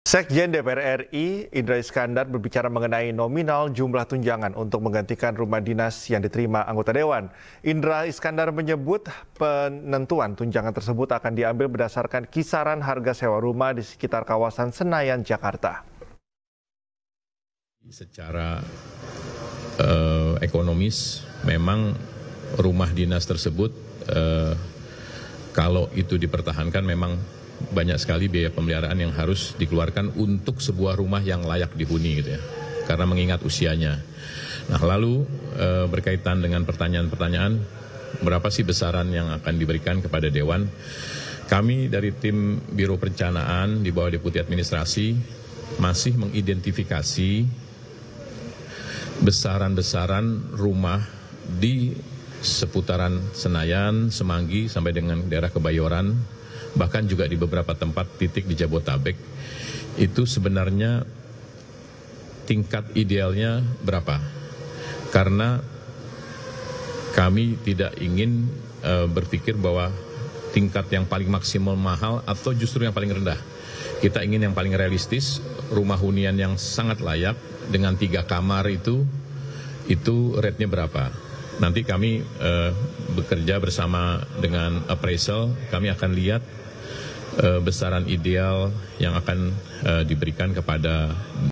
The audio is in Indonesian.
Sekjen DPR RI, Indra Iskandar berbicara mengenai nominal jumlah tunjangan untuk menggantikan rumah dinas yang diterima anggota Dewan. Indra Iskandar menyebut penentuan tunjangan tersebut akan diambil berdasarkan kisaran harga sewa rumah di sekitar kawasan Senayan, Jakarta. Secara uh, ekonomis, memang rumah dinas tersebut uh, kalau itu dipertahankan memang banyak sekali biaya pemeliharaan yang harus dikeluarkan untuk sebuah rumah yang layak dihuni gitu ya. Karena mengingat usianya. Nah, lalu e, berkaitan dengan pertanyaan-pertanyaan berapa sih besaran yang akan diberikan kepada dewan? Kami dari tim Biro Perencanaan di bawah Deputi Administrasi masih mengidentifikasi besaran-besaran rumah di seputaran Senayan, Semanggi sampai dengan daerah Kebayoran bahkan juga di beberapa tempat titik di Jabotabek, itu sebenarnya tingkat idealnya berapa? Karena kami tidak ingin uh, berpikir bahwa tingkat yang paling maksimal mahal atau justru yang paling rendah. Kita ingin yang paling realistis, rumah hunian yang sangat layak dengan tiga kamar itu, itu rate-nya berapa? Nanti kami uh, bekerja bersama dengan appraisal, kami akan lihat uh, besaran ideal yang akan uh, diberikan kepada